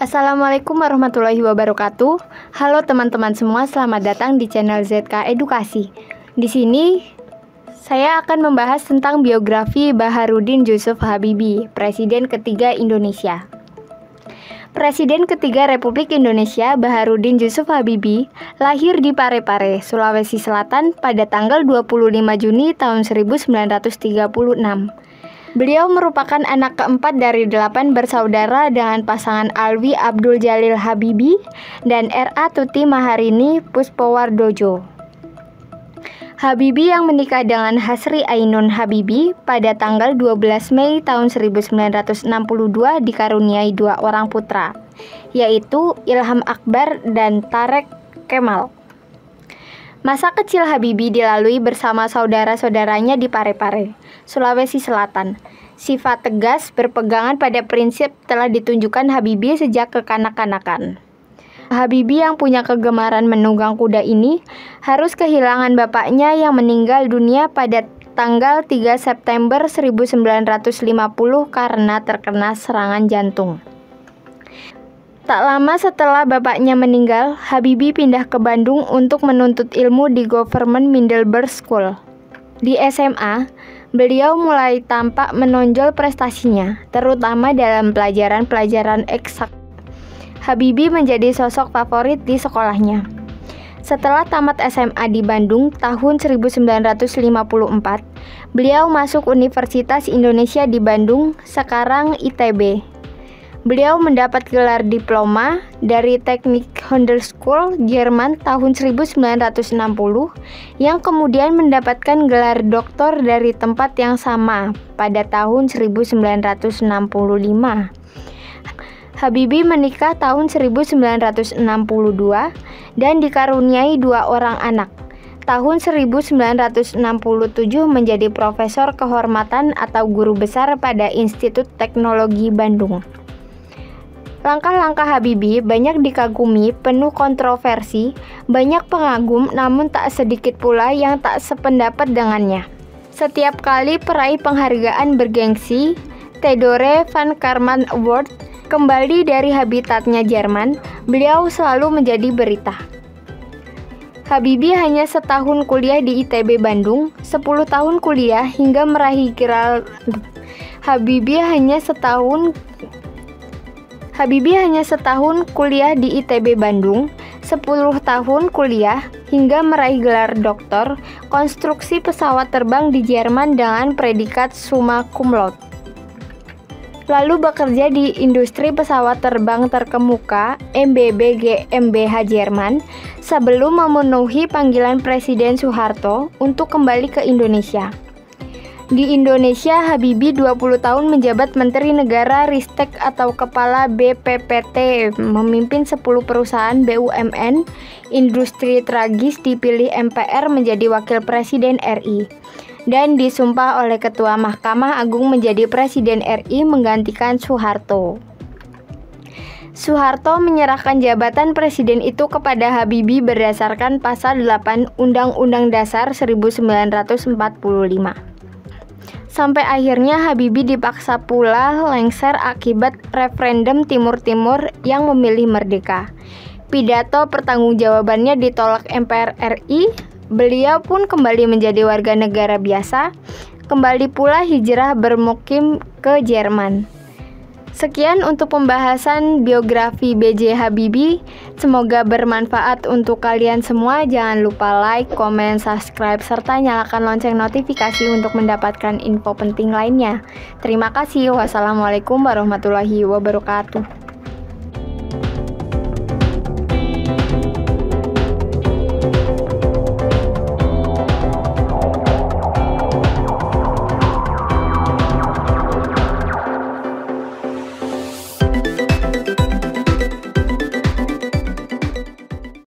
Assalamualaikum warahmatullahi wabarakatuh. Halo teman-teman semua, selamat datang di channel ZK Edukasi. Di sini saya akan membahas tentang biografi Baharudin Yusuf Habibie, Presiden ketiga Indonesia. Presiden ketiga Republik Indonesia Baharudin Yusuf Habibie lahir di Parepare, Sulawesi Selatan pada tanggal 25 Juni tahun 1936. Beliau merupakan anak keempat dari delapan bersaudara dengan pasangan Alwi Abdul Jalil Habibi dan R.A. Tuti Maharini Puspowardojo. Habibi yang menikah dengan Hasri Ainun Habibi pada tanggal 12 Mei tahun 1962 dikaruniai dua orang putra, yaitu Ilham Akbar dan Tarek Kemal. Masa kecil Habibi dilalui bersama saudara-saudaranya di Parepare, Sulawesi Selatan. Sifat tegas berpegangan pada prinsip telah ditunjukkan Habibi sejak kekanak-kanakan. Habibi yang punya kegemaran menunggang kuda ini harus kehilangan bapaknya yang meninggal dunia pada tanggal 3 September 1950 karena terkena serangan jantung. Tak lama setelah bapaknya meninggal, Habibi pindah ke Bandung untuk menuntut ilmu di Government Middleburg School. Di SMA, beliau mulai tampak menonjol prestasinya, terutama dalam pelajaran-pelajaran eksak. Habibi menjadi sosok favorit di sekolahnya. Setelah tamat SMA di Bandung tahun 1954, beliau masuk Universitas Indonesia di Bandung, sekarang ITB. Beliau mendapat gelar diploma dari Teknik School Jerman tahun 1960 yang kemudian mendapatkan gelar doktor dari tempat yang sama pada tahun 1965. Habibie menikah tahun 1962 dan dikaruniai dua orang anak. Tahun 1967 menjadi profesor kehormatan atau guru besar pada Institut Teknologi Bandung. Langkah-langkah Habibie banyak dikagumi, penuh kontroversi, banyak pengagum namun tak sedikit pula yang tak sependapat dengannya. Setiap kali peraih penghargaan bergengsi, Theodore van Karman Award kembali dari habitatnya Jerman, beliau selalu menjadi berita. Habibie hanya setahun kuliah di ITB Bandung, 10 tahun kuliah hingga meraih gelar Habibie hanya setahun Habibie hanya setahun kuliah di ITB Bandung, 10 tahun kuliah hingga meraih gelar doktor konstruksi pesawat terbang di Jerman dengan predikat summa cum laude. Lalu bekerja di industri pesawat terbang terkemuka MBB GmbH Jerman sebelum memenuhi panggilan Presiden Soeharto untuk kembali ke Indonesia. Di Indonesia, Habibie 20 tahun menjabat Menteri Negara Ristek atau Kepala BPPT, memimpin 10 perusahaan BUMN. Industri tragis dipilih MPR menjadi Wakil Presiden RI dan disumpah oleh Ketua Mahkamah Agung menjadi Presiden RI menggantikan Soeharto. Soeharto menyerahkan jabatan presiden itu kepada Habibie berdasarkan pasal 8 Undang-Undang Dasar 1945 sampai akhirnya Habibie dipaksa pula lengser akibat referendum Timur Timur yang memilih merdeka. Pidato pertanggungjawabannya ditolak MPR RI, beliau pun kembali menjadi warga negara biasa, kembali pula hijrah bermukim ke Jerman. Sekian untuk pembahasan biografi BJ Habibie. Semoga bermanfaat untuk kalian semua. Jangan lupa like, komen, subscribe, serta nyalakan lonceng notifikasi untuk mendapatkan info penting lainnya. Terima kasih. Wassalamualaikum warahmatullahi wabarakatuh.